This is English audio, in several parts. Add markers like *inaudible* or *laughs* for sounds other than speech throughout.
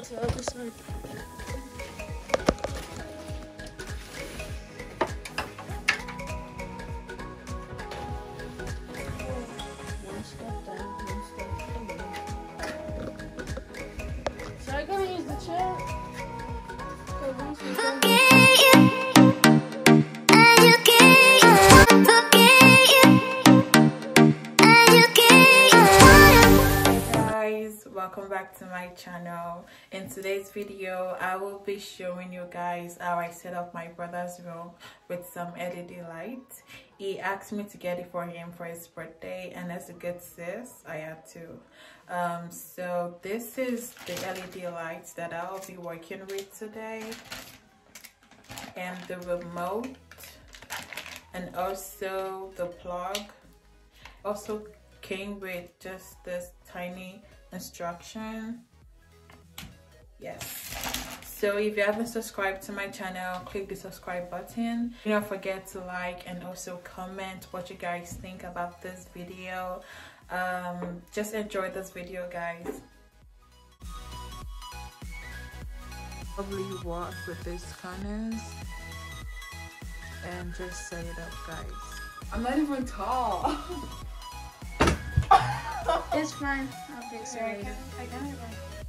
go to the other side. Welcome back to my channel in today's video i will be showing you guys how i set up my brother's room with some led light he asked me to get it for him for his birthday and as a good sis i had to. Um, so this is the led lights that i'll be working with today and the remote and also the plug. Also came with just this tiny instruction yes. So if you haven't subscribed to my channel click the subscribe button. Do not forget to like and also comment what you guys think about this video. Um, just enjoy this video guys. Probably work with these scanners and just set it up guys. I'm not even tall. *laughs* It's fine. I'll fix it later. I got it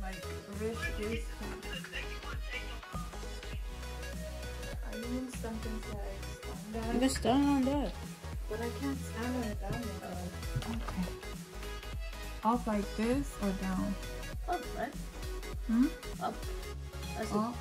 like rich is. I need something to like stand You on, can stand on that. but I can't stand on it down there. Okay. Up like this or down? Up, right? Hmm? Up. That's Up.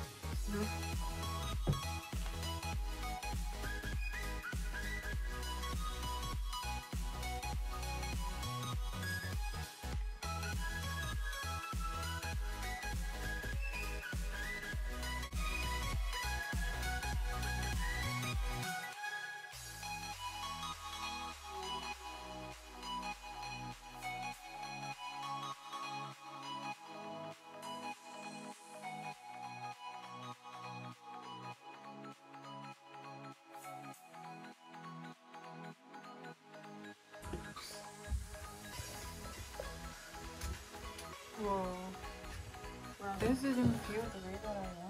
Whoa. Wow. This didn't feel the way that I wanted it to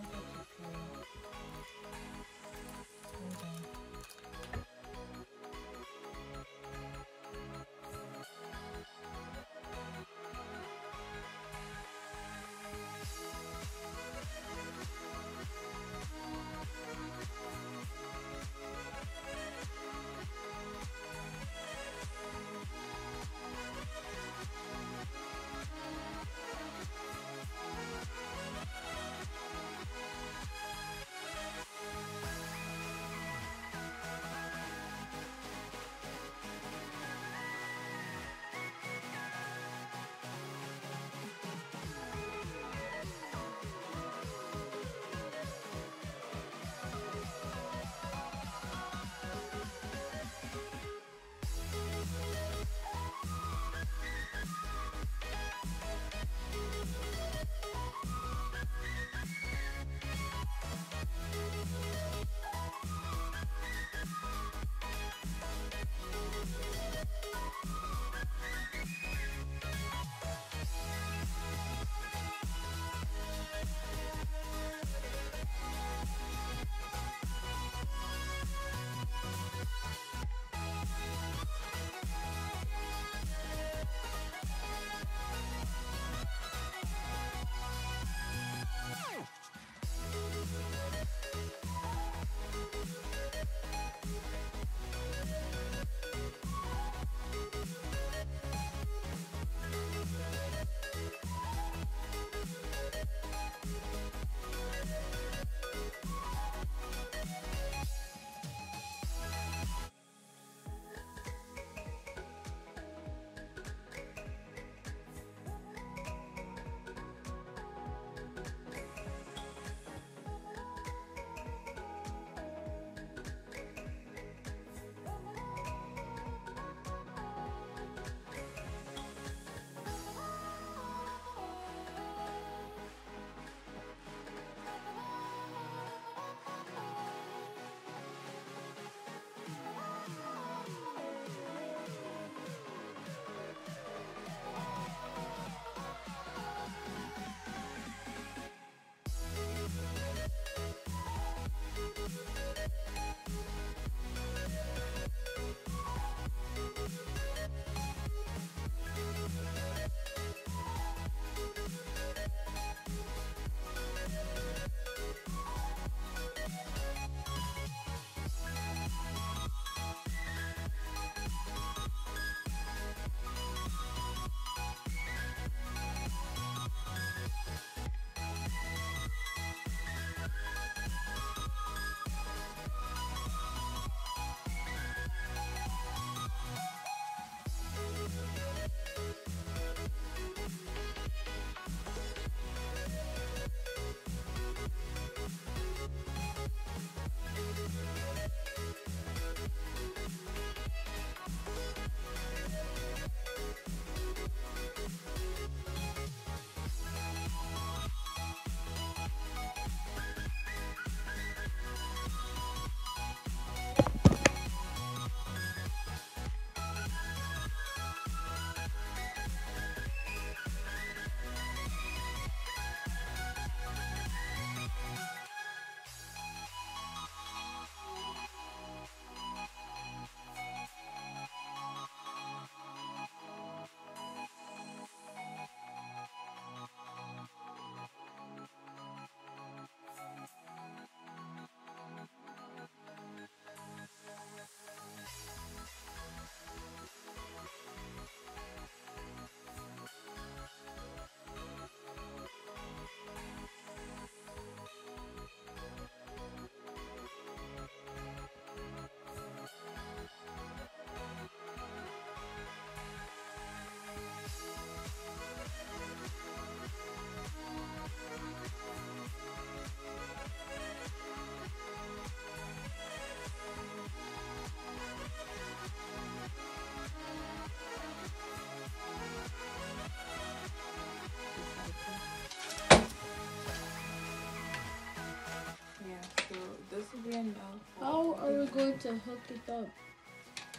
we're going to hook it up.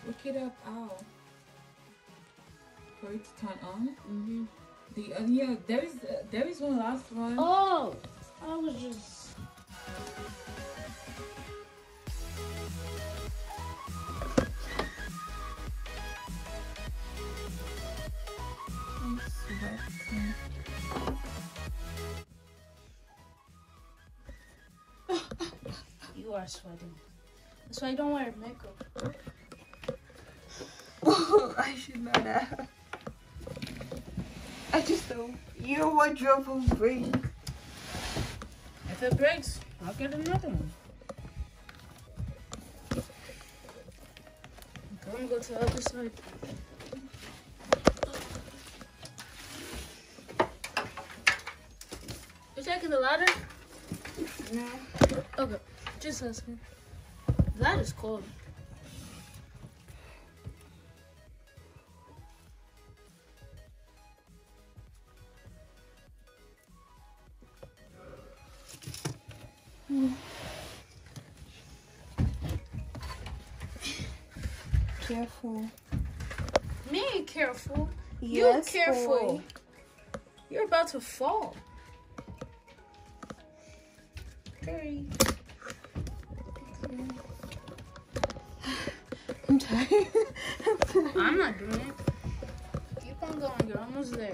Hook it up. Ow. For it to turn on. Mm-hmm. The uh, yeah, there is uh, there is one last one. Oh, I was just. *laughs* You are sweating. Why I don't wear makeup. *laughs* I should know that. I just don't. Your wardrobe will break. If it breaks, I'll get another one. I'm gonna go to the other side. You taking the ladder? No. Okay, just asking. That is cold. Careful. Me, careful. Yes, you careful. boy. You're about to fall. Hurry. I'm. Not doing it. Keep on going. You're almost there.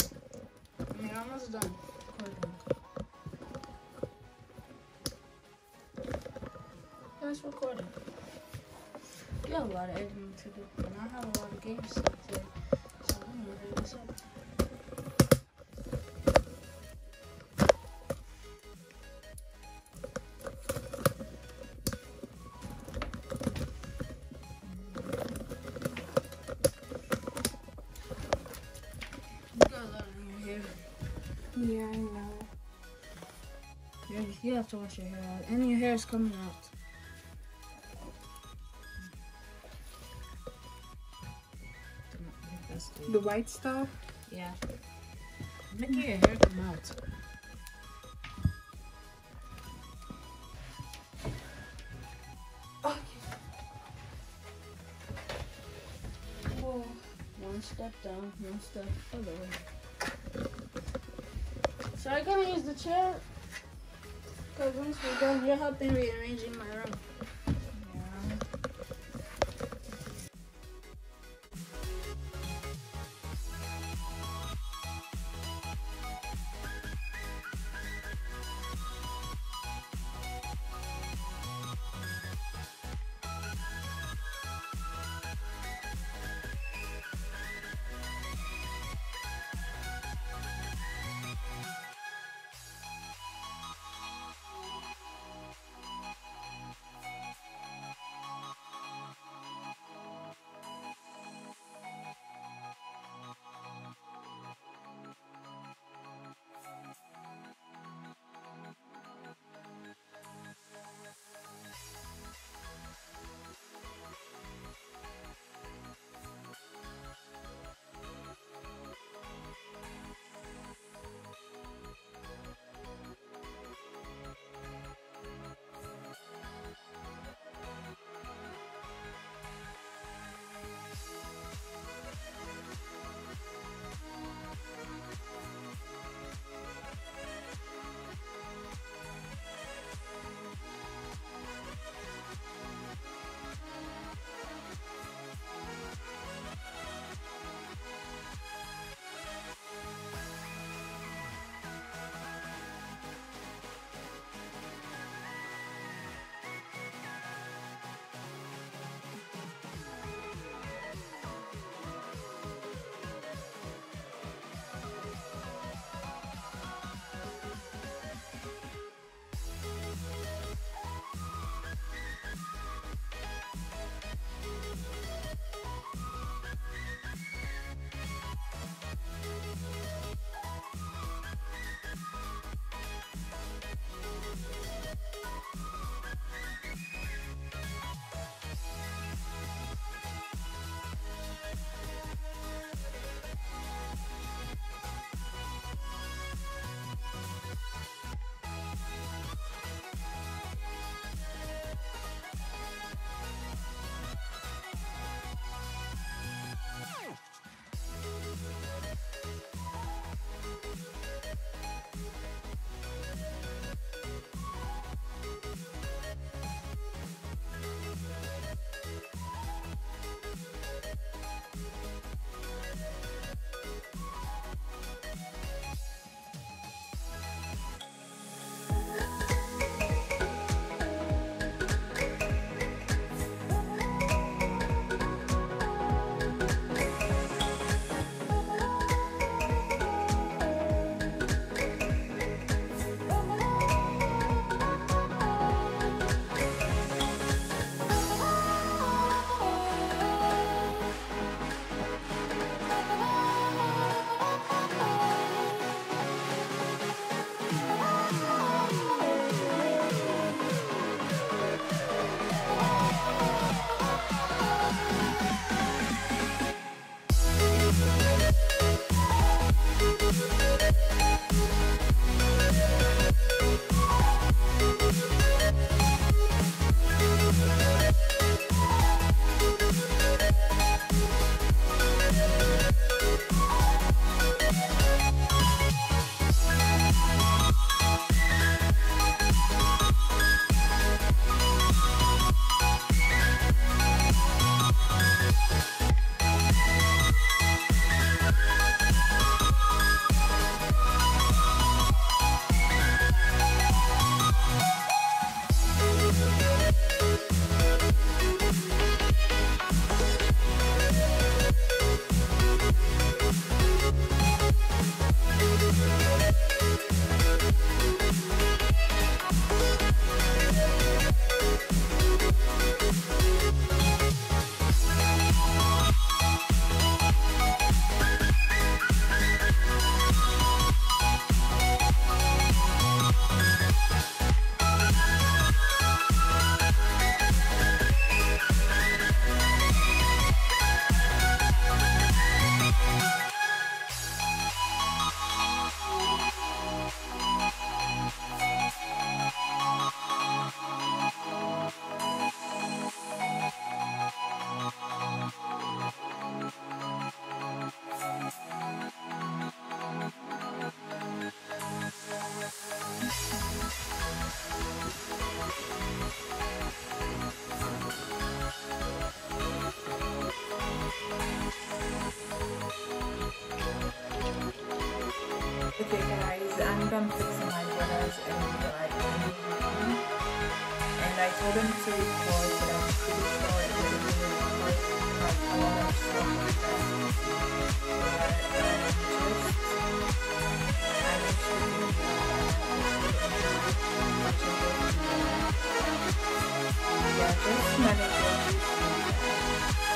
You're almost done. That's recording. You have a lot of editing to do, and I have a lot of games to play. So I'm gonna do this up. Have to wash your hair out. And your hair is coming out. The mm-hmm. white stuff. Yeah. Make your hair come out. Whoa. One step down, one step forward. So I'm gonna use the chair. Cause once we're done, you're helping rearranging my room. Okay guys, I'm fixing my brother's LED light and I told him to record but I'm pretty sure it didn't really like a lot of stuff like that. But um, just I wish